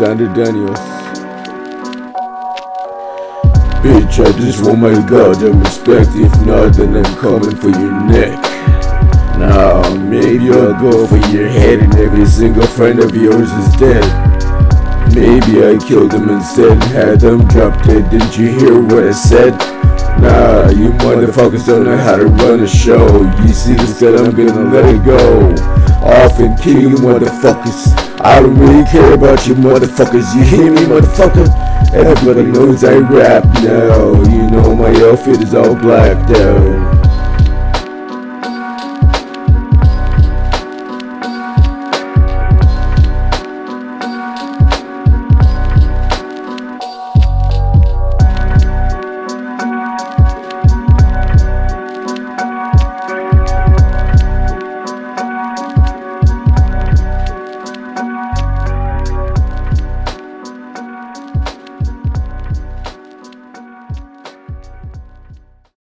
Alexander Daniels. Bitch, I just want my goddamn respect. If not, then I'm coming for your neck. Now, maybe I'll go for your head, and every single friend of yours is dead. Maybe I killed them instead and had them drop dead. Didn't you hear what I said? Nah, you motherfuckers don't know how to run a show. You see this that I'm gonna let it go. Off and kill you motherfuckers. I don't really care about you motherfuckers. You hear me, motherfucker? Everybody knows I rap now. You know my outfit is all black though.